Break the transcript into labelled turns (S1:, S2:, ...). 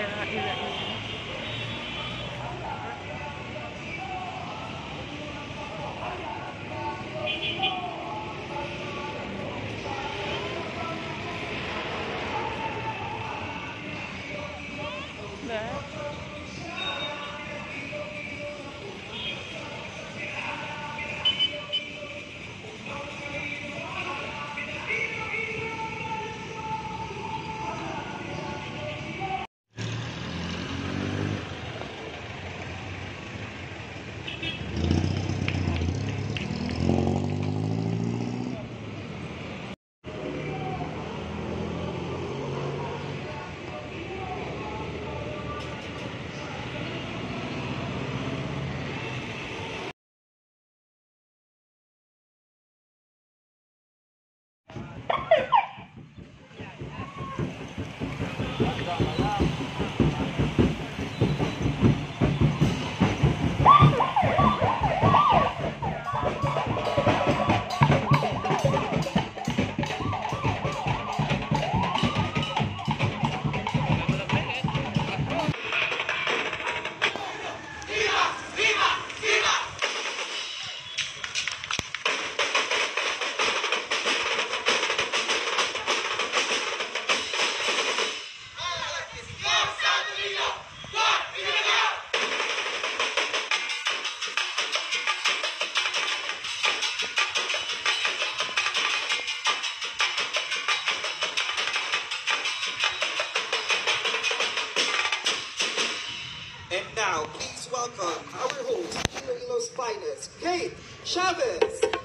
S1: いやいや
S2: いや And welcome our host, Iloilo's finest, Kate Chavez.